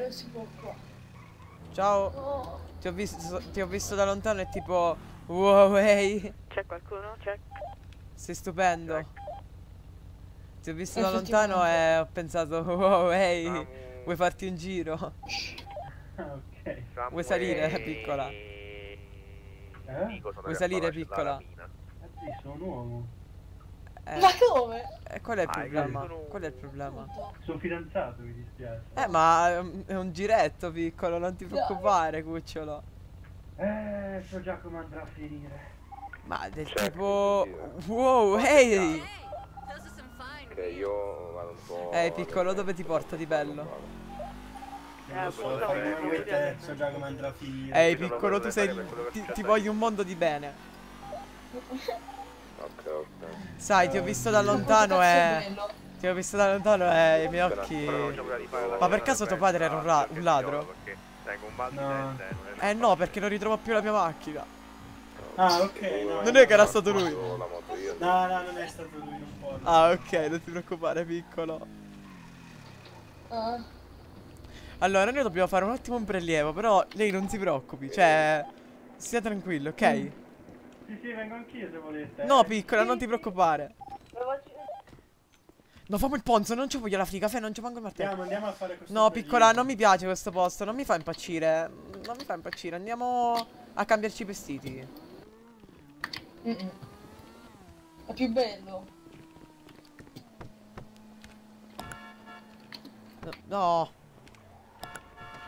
non si può qua. Ciao. Oh. Ti ho, visto, ti ho visto da lontano e tipo... Wow, ehi. C'è qualcuno? C'è. Sei stupendo. Ti ho visto da lontano e ho pensato... Wow, ehi. Samu- Vuoi farti un giro? Ok. Vuoi salire, e- piccola? Eh? Vuoi salire, piccola? Eh sì, sono un uomo. Eh, Ma come? eh, qual è il Ah, problema? sono- Qual è il problema? Sono fidanzato, mi dispiace. Eh, ma è un- è un giretto, piccolo, non ti preoccupare, cucciolo. Eh, so già come andrà a finire. Ma del Certo, tipo... sentire. Wow, ehi! Ok, io vado un po'. Ehi, piccolo, dove ti porta di bello? Non lo so, eh, te, eh, so già come andrà a finire. Ehi, piccolo, tu sei... Ti, ti voglio un mondo di bene. Ok, ok. Sai, ti ho visto da lontano e... Ti ho visto da lontano e i miei occhi... Ma per caso tuo padre era un, ra- un ladro? No. Eh no, perché non ritrovo più la mia macchina. Ah, ok, no. Non è che era stato lui. No, no, non è stato lui, non può. Ah, ok, non ti preoccupare, piccolo. Allora, noi dobbiamo fare un attimo un prelievo, però lei non si preoccupi, cioè... Stia tranquillo, ok? Sì, sì, vengo anch'io se volete. No, eh. piccola, non ti preoccupare. No, fammi il ponzo, non ci voglio la friga, fe, non ci manco il martello. Andiamo, andiamo a fare questo. No, piccola, non mi piace questo posto, non mi fa impazzire. Non mi fa impazzire, andiamo a cambiarci i vestiti. Mm-mm. È più bello. No.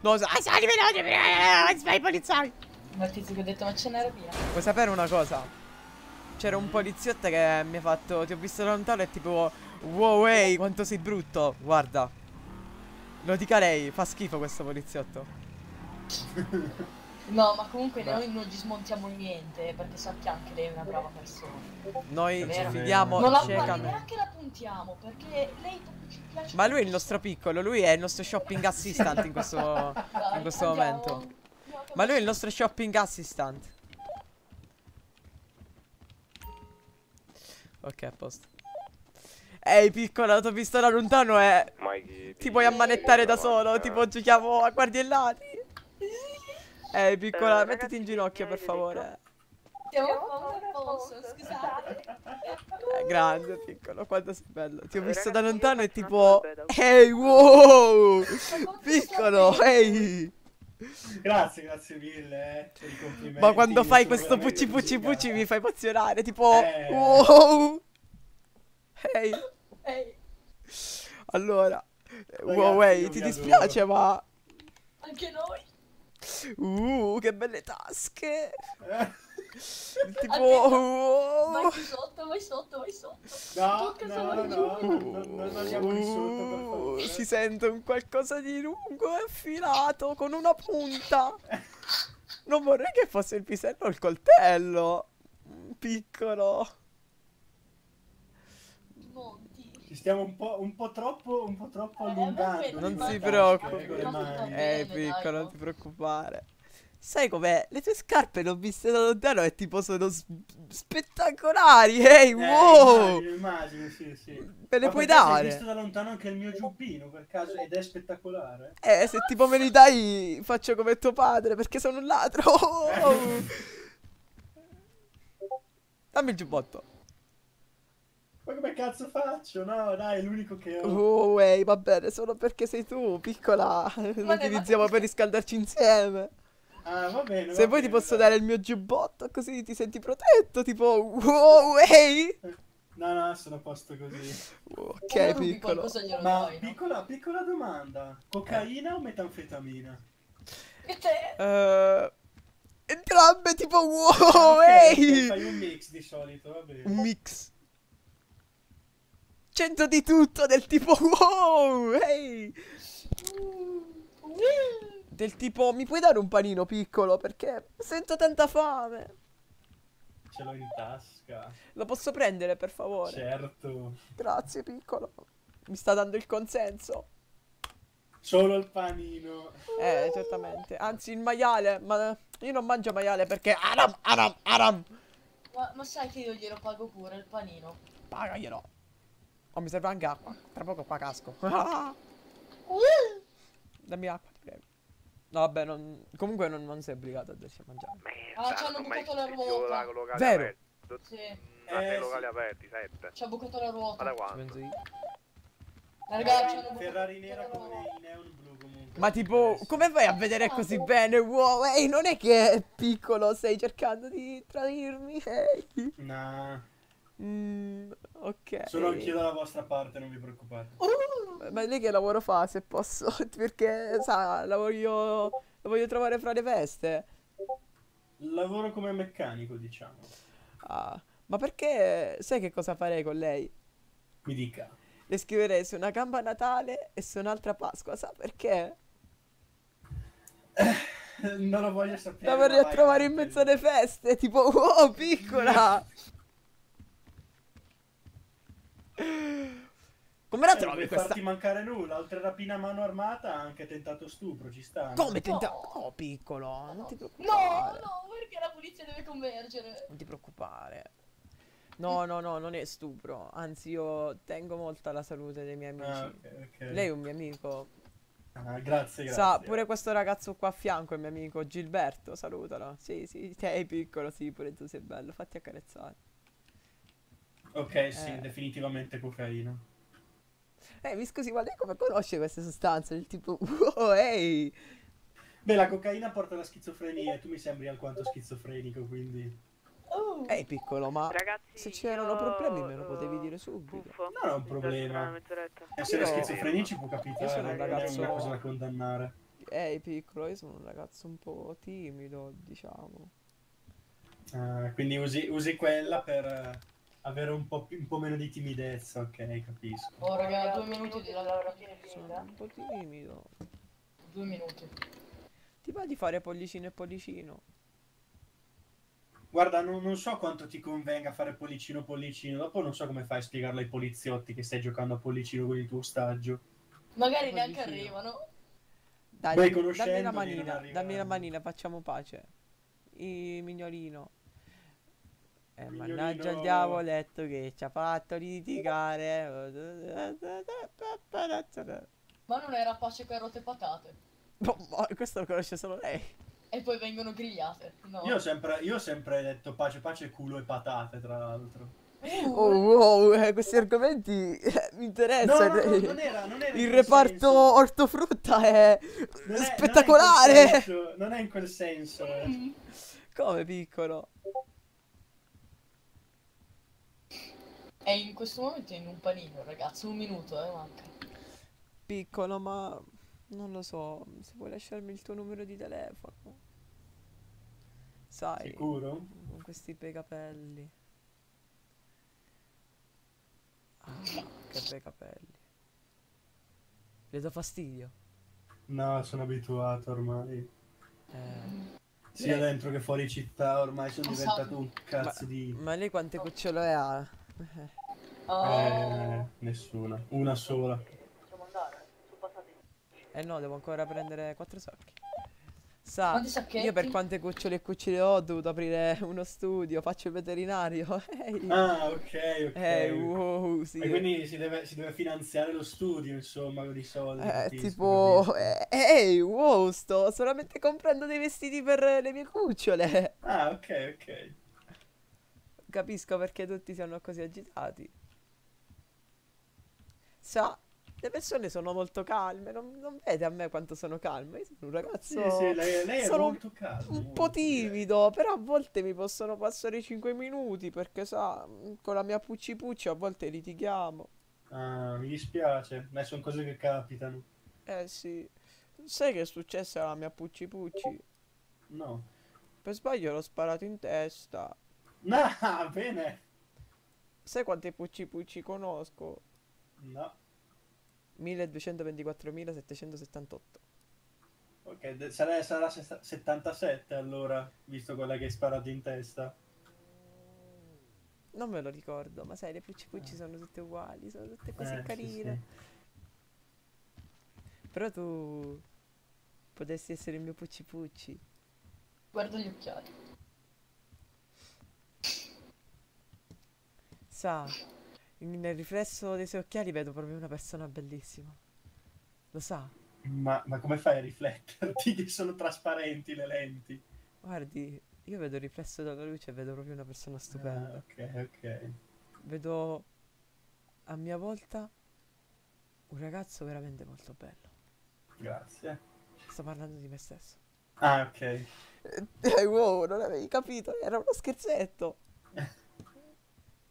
No, sa- ah, sali veloce, eh, stai poliziari. Ma il tizio che ho detto, ma c'è una rapina. Vuoi sapere una cosa? C'era un poliziotto che mi ha fatto. Ti ho visto da lontano e tipo. Wow, ehi, quanto sei brutto. Guarda. Lo dica lei, fa schifo questo poliziotto. No, ma comunque Beh. noi non gli smontiamo niente, perché sappiamo che lei è una brava persona. Noi ci fidiamo non la ciecamente. neanche la puntiamo, perché lei ci piace. Ma lui è il nostro piccolo, lui è il nostro shopping assistant in questo, Dai, in questo momento. Ma lui è il nostro shopping assistant. Ok, a posto. Ehi, piccola, ti ho visto da lontano e Mikey, ti puoi ammanettare da solo. Tipo, giochiamo a guardiellati. Ehi, piccola, Eh, mettiti in ginocchio, per avete favore. Polso, scusate. Eh, grande, piccolo, quanto sei bello. Ti ho Eh, visto ragazzi, da lontano e tipo... Ehi, wow! Piccolo, ehi! Grazie, grazie mille, eh, per i complimenti. Ma quando fai sono questo pucci pucci pucci mi fai emozionare, tipo... Eh. Wow! Ehi, Ehi, allora... Wow, Ragazzi, ehi, io ti dispiace, adoro. ma... anche noi. Uh, che belle tasche! Eh, Tipo... Wow. Vai qui sotto, vai sotto, vai sotto. No, Tocca no, no, no, non- andiamo lì sotto, per Uh. Si sente un qualcosa di lungo e affilato con una punta. Non vorrei che fosse il pisello o il coltello. Mm, Piccolo. Monti. Ci stiamo un po', un po' troppo, un po' troppo Eh, allungando. Non si preoccupi. Eh, piccolo, non no. ti preoccupare. Sai com'è? Le tue scarpe le ho viste da lontano e tipo sono spettacolari. Ehi, Eh, wow! Immagino, immagino, sì, sì. Me le Ma puoi dare? visto da lontano anche il mio giubbino, per caso, ed è spettacolare. Eh, se tipo me li dai, faccio come tuo padre perché sono un ladro. Dammi il giubbotto. Ma come cazzo faccio? No, dai, è l'unico che ho. Oh, ehi, va bene, solo perché sei tu, piccola. Lo utilizziamo per riscaldarci insieme. Ah, va bene. Se va vuoi ti bene, posso dai. dare il mio giubbotto, così ti senti protetto. Tipo, wow, ehi. No, no, sono a posto così. Ok, rubi piccolo. Ma dai, no? piccola, piccola domanda. Cocaina o metanfetamina? Te? Eh, entrambe, tipo, wow, Ah, ok, ehi. Fai un mix di solito, va bene. Un mix. C'entro di tutto, del tipo, wow, ehi. Del tipo, mi puoi dare un panino piccolo perché sento tanta fame. Ce l'ho in tasca. Lo posso prendere, per favore? Certo. Grazie, piccolo. Mi sta dando il consenso. Solo il panino. Eh, certamente. Anzi, il maiale. Ma io non mangio maiale perché. Aram, aram, aram. Ma, ma sai che io glielo pago pure il panino? Pagaglielo. Oh, mi serve anche acqua. Tra poco qua casco. Dammi acqua, vabbè, non... comunque non, non sei obbligato a darci a mangiare. Ah, ci hanno bucato la ruota. Locali Vero. Aperti. Sì, Eh, locali sì. aperti, sette. ci ha bucato la Ma da ruota. Quando? penso io. Ragazzi, bucato Ferrari la nera come ruota. i neon blu comunque. Ma tipo, come fai a vedere così bene? Wow, ehi, non è che è piccolo, stai cercando di tradirmi, ehi. Nah, Mm, ok. sono anch'io dalla vostra parte, non vi preoccupate. Ma lei che lavoro fa, se posso? Perché, sa, la voglio, la voglio trovare fra le feste. Lavoro come meccanico, diciamo. Ah, ma perché, sai che cosa farei con lei? Mi dica. Le scriverei su una gamba Natale e su un'altra Pasqua, sa perché? Non lo voglio sapere. La vorrei trovare in mezzo alle feste, tipo, wow, piccola! Come la Eh, non trovi vuoi questa? farti mancare nulla, oltre rapina a mano armata, anche tentato stupro, ci sta. Come tenta... No. No, piccolo, non ti No, preoccupare. no, perché la polizia deve convergere. Non ti preoccupare. No, no, no, non è stupro. Anzi, io tengo molto alla salute dei miei amici. Ah, ok, ok. Lei è un mio amico. Ah, grazie, grazie. Sa, pure questo ragazzo qua a fianco è mio amico Gilberto, salutalo. Sì, sì, sei piccolo, sì, pure tu sei bello, fatti accarezzare. Ok, sì, Eh. definitivamente cocaina. Eh, mi scusi, ma lei come conosce queste sostanze? Del tipo, wow, ehi! Beh, la cocaina porta alla schizofrenia e tu mi sembri alquanto schizofrenico, quindi... Oh. Ehi, piccolo, ma Ragazzi, se c'erano io, problemi me lo eh, potevi dire subito. Puffo. Non è un problema. Essere Io- schizofrenici può Io capitare, sono un non è ragazzo- una cosa da condannare. Ehi, piccolo, io sono un ragazzo un po' timido, diciamo. Ah, quindi usi, usi quella per eh, avere un po', più- un po' meno di timidezza, ok, capisco. Oh, raga, due minuti di lavorazione Sono finita. un po' timido. Due minuti. Ti va di fare pollicino e pollicino? Guarda, non, non so quanto ti convenga fare pollicino pollicino, dopo non so come fai a spiegarlo ai poliziotti che stai giocando a pollicino con il tuo ostaggio. Magari neanche arrivano. Dai, Beh, dammi- la manina, dammi la manina, facciamo pace. I mignolino. Eh, mannaggia il diavoletto che ci ha fatto litigare. Ma non era pace carote e patate. Boh, boh, questo lo conosce solo lei. E poi vengono grigliate. No. Io ho sempre, io ho sempre detto pace, pace, culo e patate, tra l'altro. Oh, wow, eh, questi argomenti eh, mi No, interessano. no, no, non era, non era Il reparto senso. ortofrutta è Non è- spettacolare. Non è, in quel senso, è in quel senso. eh. Mm. Come piccolo? È in questo momento in un panino, ragazzi. Un minuto, eh, manca. Piccolo, ma non lo so. Se vuoi lasciarmi il tuo numero di telefono. Sai, Sicuro? con questi bei capelli. Ah, che bei capelli. Le do fastidio. No, sono abituato ormai. Eh, Sia dentro che fuori città, ormai sono diventato un cazzo di... ma lei quante cucciole ha? Oh. Eh, nessuna. Una sola. Eh no, devo ancora prendere quattro sacchi. Sa, io per quante cucciole e cucciole ho, ho dovuto aprire uno studio, faccio il veterinario. Ah, ok, ok. Eh, wow, sì. E quindi si deve, si deve finanziare lo studio, insomma, di soldi. Eh, tipo, eh, ehi, wow, sto solamente comprando dei vestiti per le mie cucciole. Ah, ok, ok. Capisco perché tutti siano così agitati. Sa, le persone sono molto calme, non, non vede a me quanto sono calmo. Io sono un Sì, ragazzo sì, lei, lei è sono molto calmo. un po' timido, però a volte mi possono passare i 5 minuti perché sa, con la mia pucci pucci a volte litighiamo. Ah, mi dispiace, ma sono cose che capitano. Eh sì. Sai che è successo alla mia pucci pucci? No. Per sbaglio l'ho sparato in testa. No, bene. Sai quanti pucci pucci conosco? No. 1224.778. Ok, de- sarà, sarà sesta- 77 allora, visto quella che hai sparato in testa. Non me lo ricordo, ma sai, le pucci pucci sono tutte uguali, sono tutte così Eh, sì, carine. Però tu potessi essere il mio pucci pucci. Guarda gli occhiali. Sa, nel riflesso dei suoi occhiali vedo proprio una persona bellissima. Lo sa? Ma, ma come fai a rifletterti che sono trasparenti le lenti? Guardi, io vedo il riflesso dalla luce e vedo proprio una persona stupenda. Ah, ok, ok. Vedo a mia volta un ragazzo veramente molto bello. Grazie. Sto parlando di me stesso. Ah, ok. Eh, wow, non avevi capito, era uno scherzetto.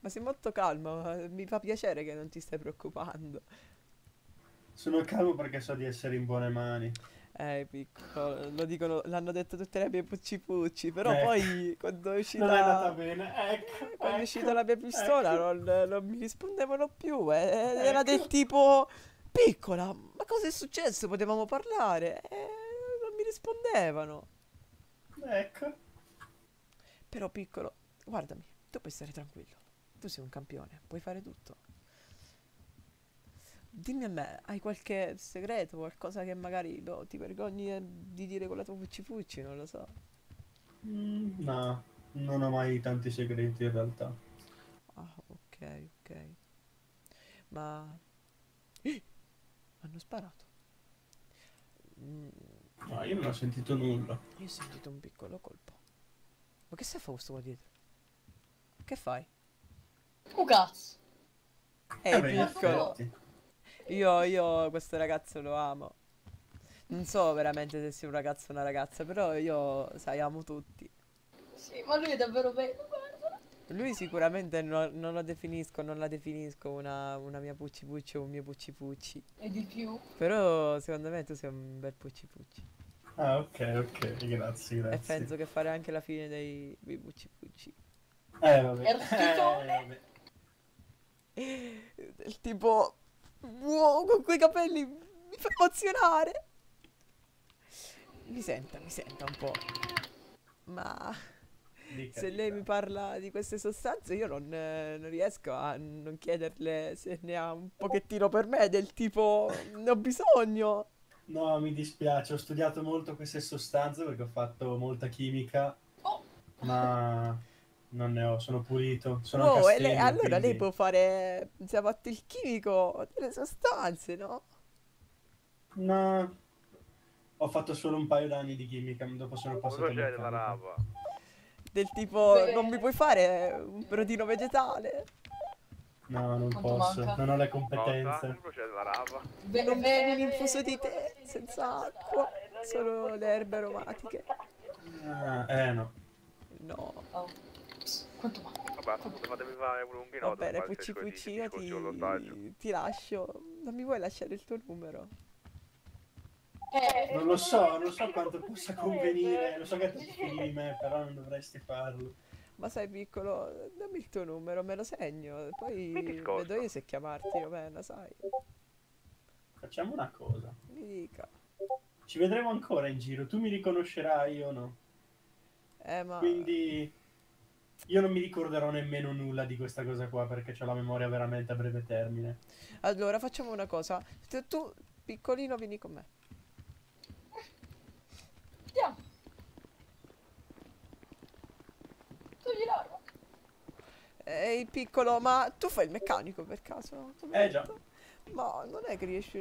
Ma sei molto calmo, mi fa piacere che non ti stai preoccupando. Sono calmo perché so di essere in buone mani. Eh, piccolo, lo dicono, l'hanno detto tutte le mie pucci pucci, però Ecco. poi quando è uscita... Non è andata bene. Ecco. Eh, Quando è uscita ecco, la mia pistola ecco. non, non mi rispondevano più. eh, Era del Ecco. tipo: Piccola, ma cosa è successo? Potevamo parlare. Eh, non mi rispondevano. Ecco. Però, piccolo, guardami, tu puoi stare tranquillo. Tu sei un campione, puoi fare tutto. Dimmi a me, hai qualche segreto, qualcosa che magari boh, ti vergogni eh, di dire con la tua Pucci Pucci? Non lo so. Mm, no, non ho mai tanti segreti in realtà. Ah, ok, ok. Ma... Ih, hanno sparato. Mm, No, io non ho sentito nulla. io ho sentito un piccolo colpo. Ma che stai a fare questo qua dietro? Che fai? Un cazzo. Ehi, Eh piccolo. Io, io questo ragazzo lo amo. Non so veramente se sia un ragazzo o una ragazza, però io, sai, amo tutti. Sì, ma lui è davvero bello, guarda. Lui sicuramente no- non lo definisco, non la definisco una, una mia pucci pucci o un mio pucci pucci. E di più. Però secondo me tu sei un bel pucci pucci. Ah, ok, ok, grazie, E grazie. penso che fare anche la fine dei, dei pucci pucci. Eh, vabbè. Eh, vabbè. Del tipo, wow, con quei capelli mi fa emozionare. Mi senta, mi senta un po'. Ma Dica, se lei mi parla di queste sostanze, io non, eh, non riesco a non chiederle se ne ha un pochettino per me, del tipo, ne ho bisogno. No, mi dispiace, ho studiato molto queste sostanze perché ho fatto molta chimica, Oh, ma non ne ho, sono pulito, sono Oh, e lei- Castello, allora lei quindi- può fare, si è fatto il chimico delle sostanze, no? No, ho fatto solo un paio d'anni di chimica, dopo sono passato Cosa c'è della rapa? Del tipo, Beh. non mi puoi fare un brodino vegetale? No, non Quanto posso, manca? non ho le Cosa? competenze. Cosa c'è della Non l'infuso di tè, bene, senza acqua, solo le erbe aromatiche. Ah, eh no. No, Oh. Quanto manca? Vabbè, fatemi fare un lunghinotto. va bene, Pucci Pucci, io ti, ti lascio. Non mi vuoi lasciare il tuo numero? Eh, Non lo so, non so quanto possa convenire, lo so che ti fidi di me, però non dovresti farlo. Ma sai, piccolo, dammi il tuo numero, me lo segno. e Poi vedo io se chiamarti, Romena, sai. Facciamo una cosa, Mi dica. ci vedremo ancora in giro, tu mi riconoscerai, io no. Eh, ma... Quindi io non mi ricorderò nemmeno nulla di questa cosa qua perché ho la memoria veramente a breve termine. Allora, facciamo una cosa. Tu, tu, piccolino, vieni con me. Andiamo. Togli l'arma. Ehi, piccolo, ma tu fai il meccanico per caso? Eh, già. Ma non è che riesci